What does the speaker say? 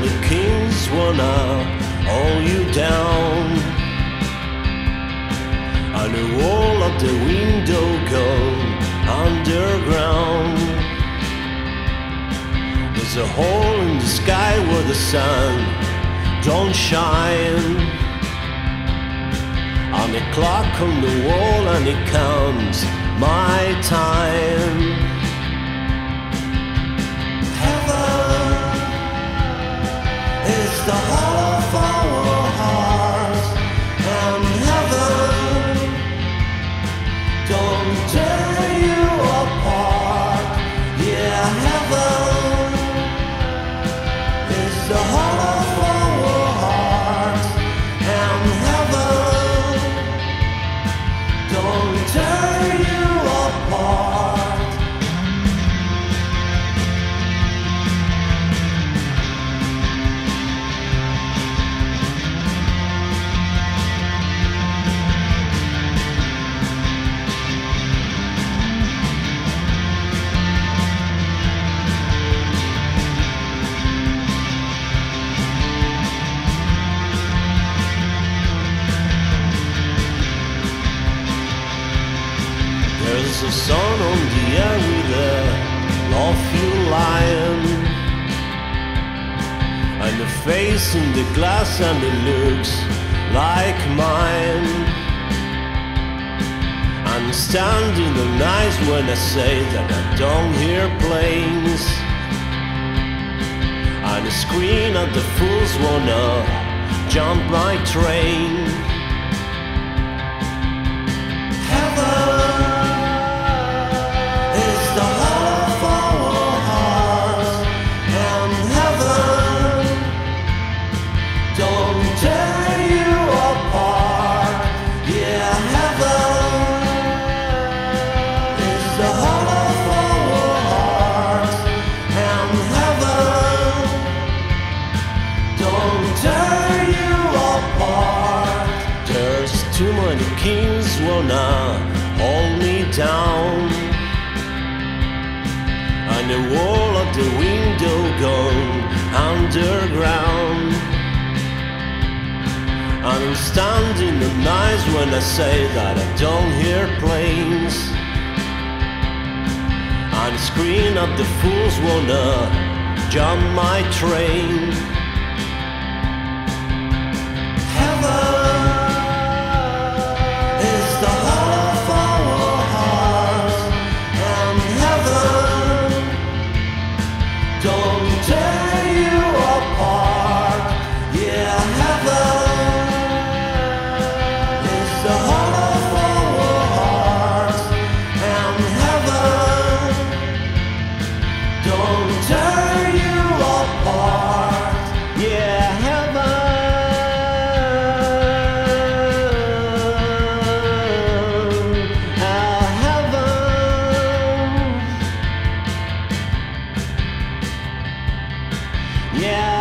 many kings wanna hold you down. And the wall of the window gone underground. There's a hole in the sky where the sun don't shine. And the clock on the wall and it counts my time. The hall There's a sun on the air with a lawful lion And a face in the glass and it looks like mine. I'm standing the night when I say that I don't hear planes. And the screen of the fools wanna jump my train too many kings wanna hold me down. And the wall of the window gone underground. And I'm standing the nights when I say that I don't hear planes. And the screen of the fools wanna jump my train. Yeah,